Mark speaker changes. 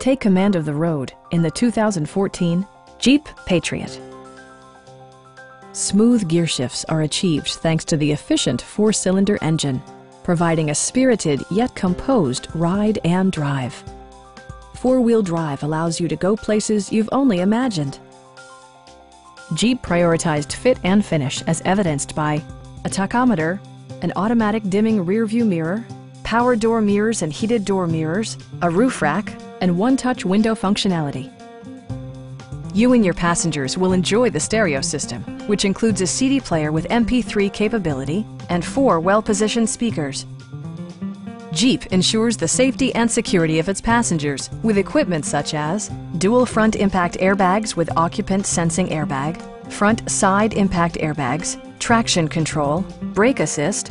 Speaker 1: Take command of the road in the 2014 Jeep Patriot. Smooth gear shifts are achieved thanks to the efficient four-cylinder engine, providing a spirited yet composed ride and drive. Four-wheel drive allows you to go places you've only imagined. Jeep prioritized fit and finish as evidenced by a tachometer, an automatic dimming rearview mirror, power door mirrors and heated door mirrors, a roof rack, and one-touch window functionality. You and your passengers will enjoy the stereo system, which includes a CD player with MP3 capability and four well-positioned speakers. Jeep ensures the safety and security of its passengers with equipment such as dual front impact airbags with occupant sensing airbag, front side impact airbags, traction control, brake assist,